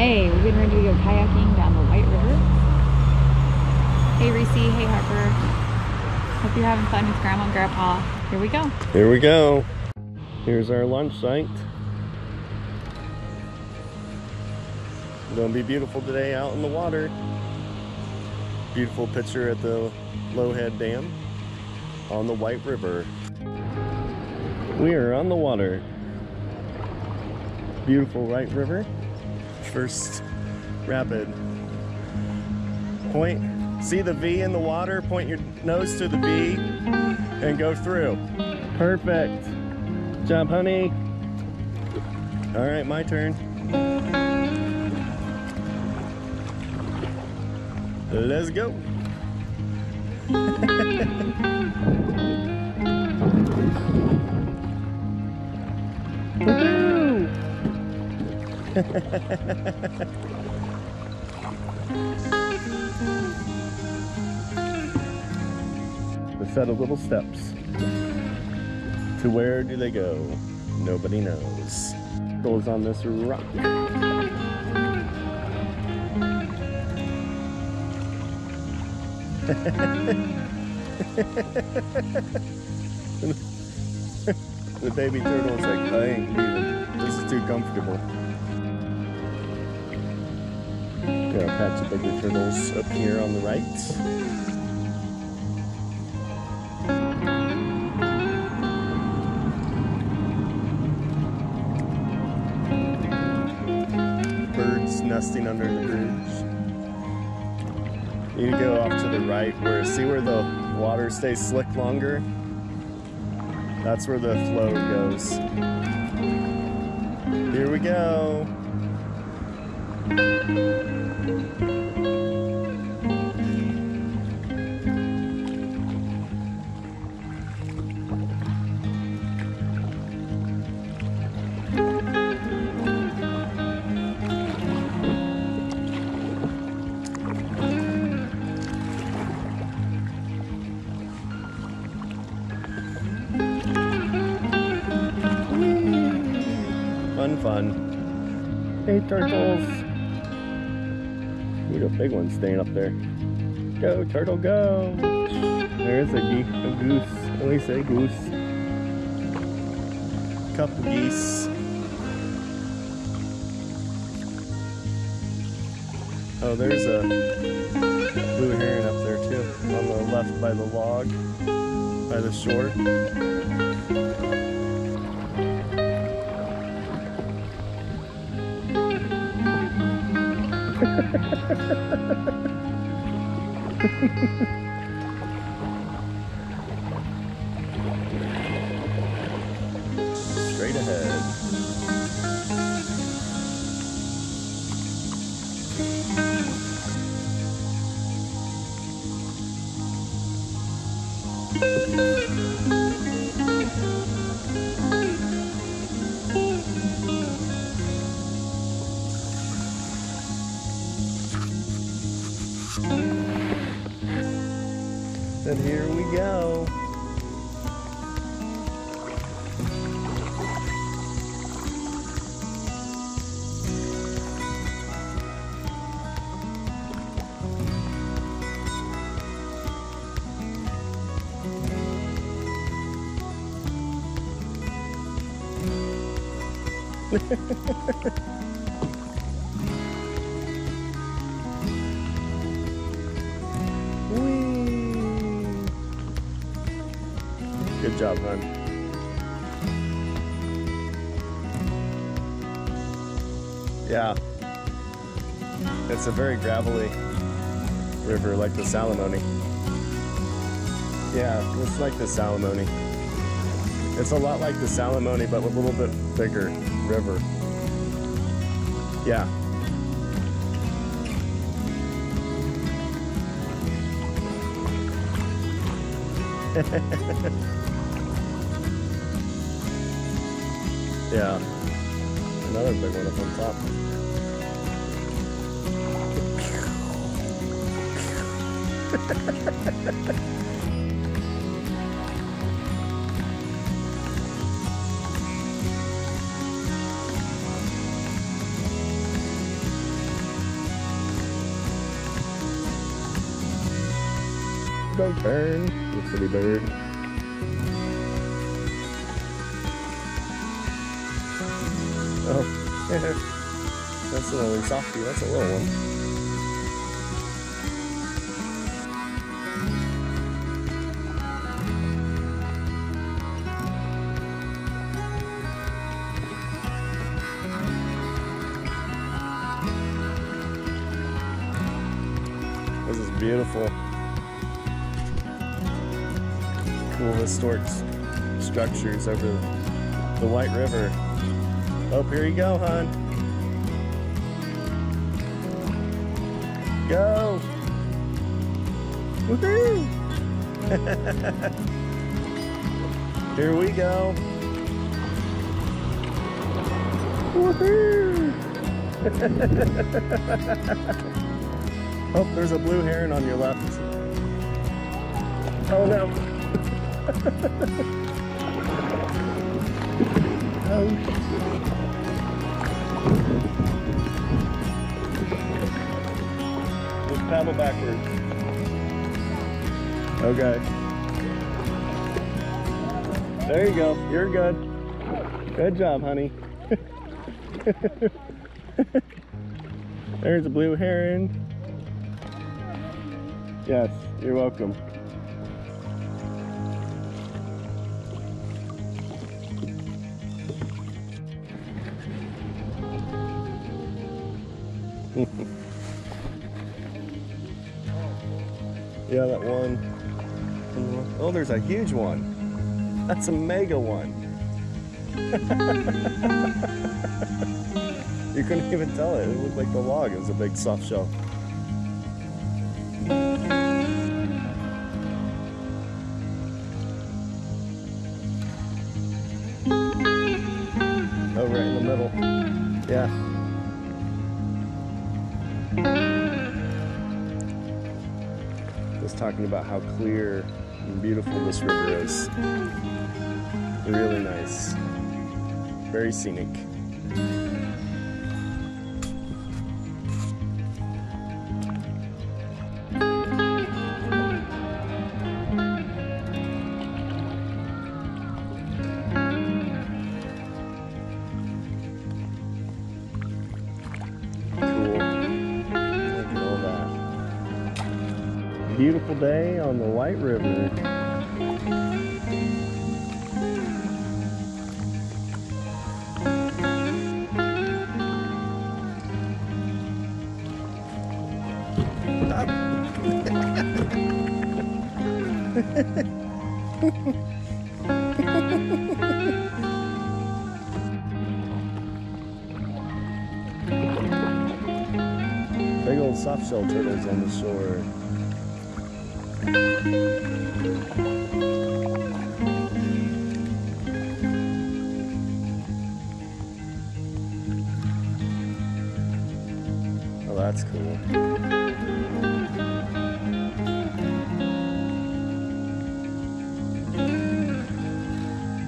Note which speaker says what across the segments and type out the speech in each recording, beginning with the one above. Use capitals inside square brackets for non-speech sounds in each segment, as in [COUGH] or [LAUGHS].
Speaker 1: Hey, we're getting ready to go kayaking down the White River. Hey Reese, hey Harper. Hope you're having fun with Grandma and Grandpa. Here we go.
Speaker 2: Here we go. Here's our lunch site. Gonna be beautiful today out in the water. Beautiful picture at the Lowhead Dam on the White River. We are on the water. Beautiful White River. First rapid. Point, see the V in the water, point your nose to the V and go through. Perfect. Jump, honey. All right, my turn. Let's go. [LAUGHS] [LAUGHS] The set of little steps. To where do they go? Nobody knows. Goes on this rock. [LAUGHS] the baby turtle is like, I ain't leaving. This is too comfortable. Got a patch of bigger turtles up here on the right. Birds nesting under the bridge. You to go off to the right where see where the water stays slick longer? That's where the flow goes. Here we go. Fun, fun. Hey, turtles. The big one staying up there. Go, turtle, go. There is a, a goose. At least a goose. Couple geese. Oh, there's a blue heron up there too. On the left by the log, by the shore. Straight ahead. Here we go. [LAUGHS] job, hon. Yeah. It's a very gravelly river like the Salamonie. Yeah, it's like the Salamonie. It's a lot like the Salamonie, but a little bit bigger river. Yeah. [LAUGHS] Yeah. Another big one up on top. [LAUGHS] Go turn, you silly bird. [LAUGHS] that's a little softy, that's a little one. This is beautiful. Cool historic structures over the White River. Oh, here you go, hon. Go! Woohoo! [LAUGHS] here we go. Woohoo! [LAUGHS] Oh, there's a blue heron on your left. Oh no. [LAUGHS] Just paddle backwards. Okay. There you go. You're good. Good job, honey. [LAUGHS] There's a blue heron. Yes, you're welcome. [LAUGHS] yeah, that one. Oh, there's a huge one. That's a mega one. [LAUGHS] you couldn't even tell it. It looked like the log. It was a big soft shell. Oh, right in the middle. Yeah. Talking about how clear and beautiful this river is. Really nice. Very scenic. Beautiful day on the White River. Big old soft shell turtles on the shore. Oh, that's cool.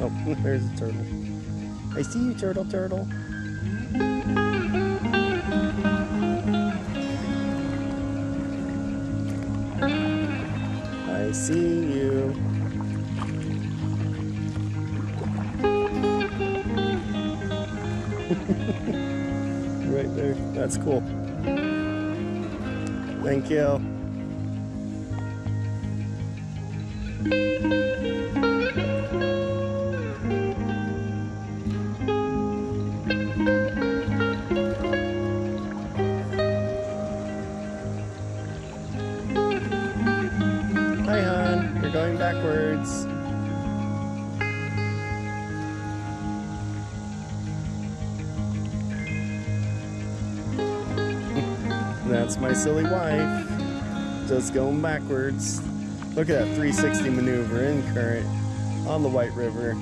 Speaker 2: Oh, [LAUGHS] there's a turtle. I see you, turtle, turtle. See you. [LAUGHS] right there. That's cool. Thank you. That's my silly wife. Just going backwards. Look at that 360 maneuver in current on the White River.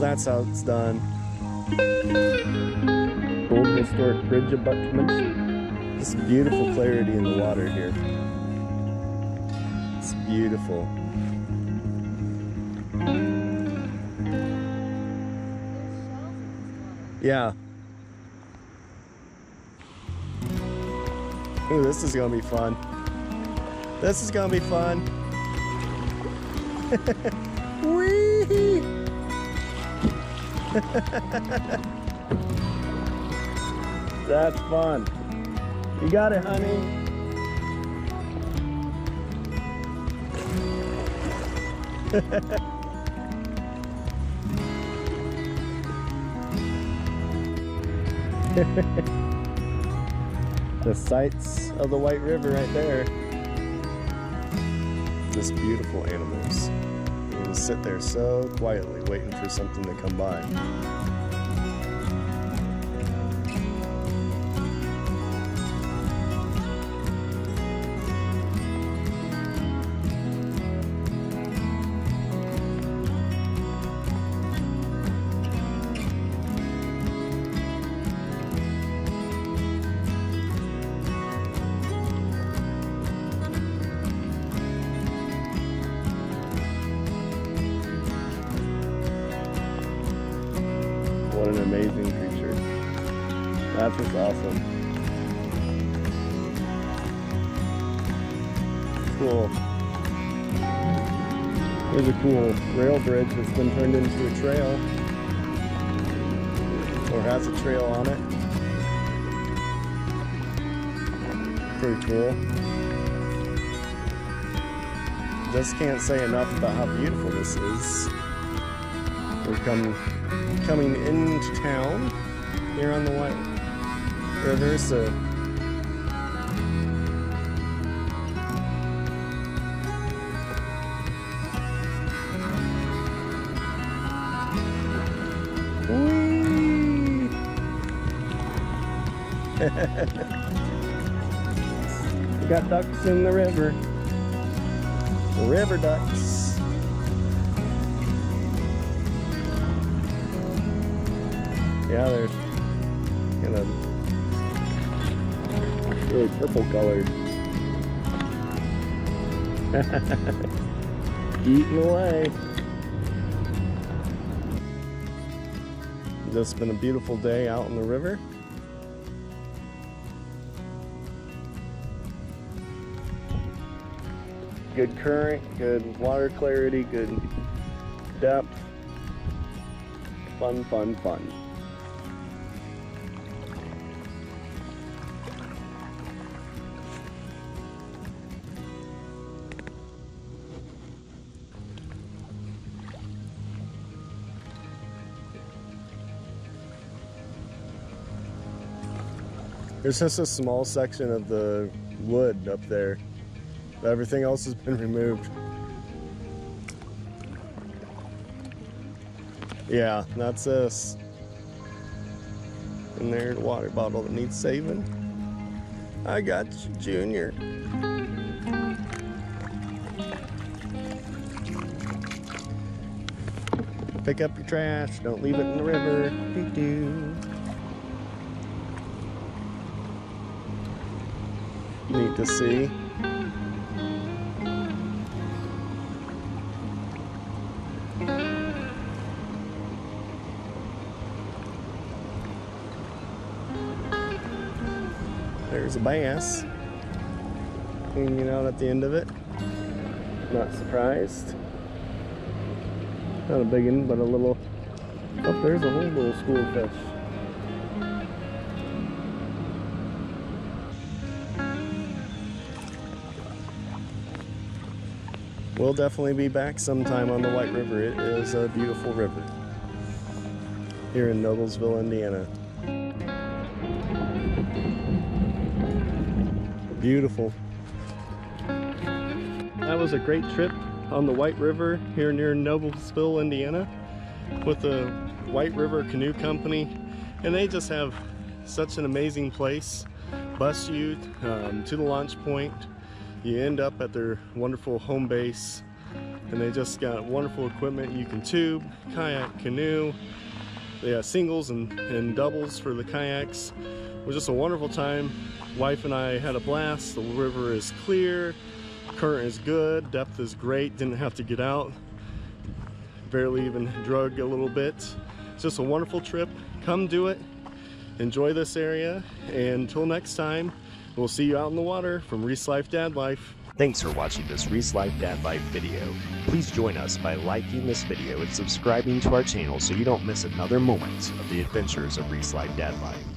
Speaker 2: That's how it's done. Old historic bridge abutments. Just beautiful clarity in the water here. It's beautiful. Yeah. This is gonna be fun. This is gonna be fun. [LAUGHS] Whee! [LAUGHS] That's fun. You got it, honey. [LAUGHS] the sights of the White River right there. Just beautiful animals. You just sit there so quietly waiting for something to come by. That's just awesome. Cool. There's a cool rail bridge that's been turned into a trail. Or has a trail on it. Pretty cool. Just can't say enough about how beautiful this is. We're coming coming into town here on the White Whee! [LAUGHS] we got ducks in the river. The river ducks. Yeah, they're really purple colored. [LAUGHS] Eating away. Just been a beautiful day out in the river. Good current, good water clarity, good depth. Fun, fun, fun. There's just a small section of the wood up there. Everything else has been removed. Yeah, that's us. And there's a water bottle that needs saving. I got you, Junior. Pick up your trash. Don't leave it in the river. Doo-doo. Neat to see. There's a bass hanging out at the end of it. Not surprised. Not a big one, but a little. Oh, there's a whole little school of fish. We'll definitely be back sometime on the White River. It is a beautiful river here in Noblesville, Indiana. Beautiful. That was a great trip on the White River here near Noblesville, Indiana with the White River Canoe Company. And they just have such an amazing place. Bus you um, to the launch point. You end up at their wonderful home base. And they just got wonderful equipment. You can tube, kayak, canoe. They have singles and, and doubles for the kayaks. It was just a wonderful time. Wife and I had a blast. The river is clear, current is good, depth is great. Didn't have to get out. Barely even drug a little bit. It's just a wonderful trip. Come do it. Enjoy this area. And until next time, we'll see you out in the water from Reece Life Dad Life.
Speaker 3: Thanks for watching this Reece Life Dad Life video. Please join us by liking this video and subscribing to our channel so you don't miss another moment of the adventures of Reece Life Dad Life.